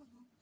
Uhum.